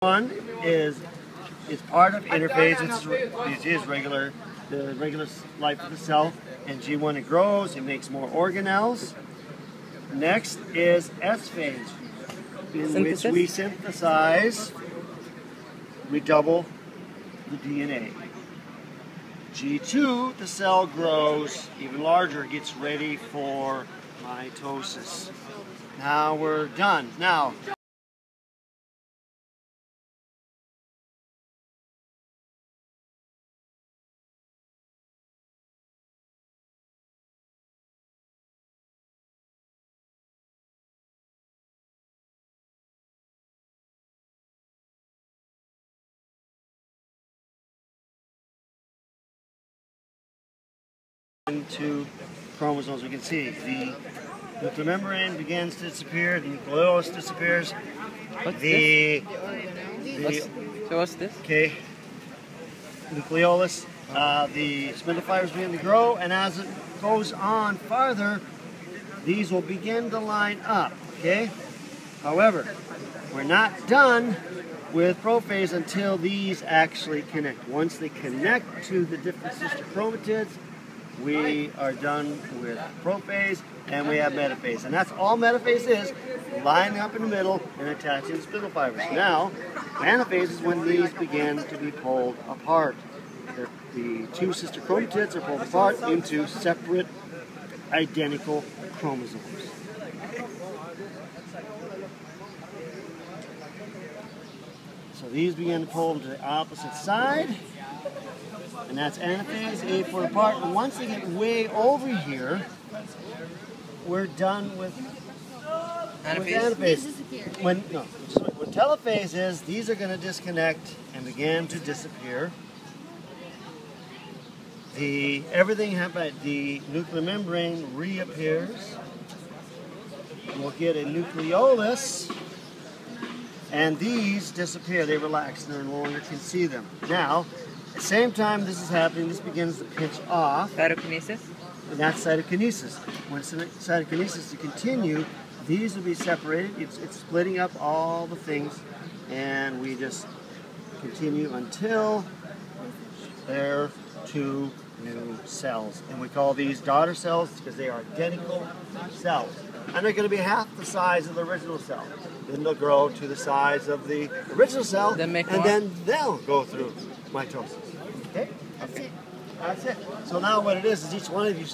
One is is part of interphase. It's, it is regular, the regular life of the cell. And G1 it grows, it makes more organelles. Next is S phase, in Synthesis? which we synthesize, we double the DNA. G2, the cell grows even larger, gets ready for mitosis. Now we're done. Now, into chromosomes. We can see the nuclear membrane begins to disappear, the nucleolus disappears, What's the, What's, the so what's this? okay, nucleolus, uh, the spindle fibers begin to grow, and as it goes on farther, these will begin to line up. Okay. However, we're not done with prophase until these actually connect. Once they connect to the different sister chromatids, we are done with prophase and we have metaphase. And that's all metaphase is, lining up in the middle and attaching spindle fibers. Now, anaphase is when these begin to be pulled apart. The, two sister chromatids are pulled apart into separate identical chromosomes. So these begin to pull to the opposite side. And that's anaphase, A for apart. And once they get way over here, we're done with, with Anaphase? anaphase. When, no, when telophase is, these are going to disconnect and begin to disappear. The everything happened. The nuclear membrane reappears. We'll get a nucleolus, and these disappear. They relax, and they no longer can see them. Now, at the same time this is happening, this begins to pinch off, Cytokinesis? and that's cytokinesis. When cyto- cytokinesis to continue, these will be separated. It's, it's splitting up all the things, and we just continue until there are two new cells. And we call these daughter cells because they are identical cells. And they're going to be half the size of the original cell. Then they'll grow to the size of the original cell, Then make and more? then they'll go through mitosis. Okay? That's it. That's it. So now what it is is each one of you